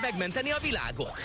megmenteni a világot.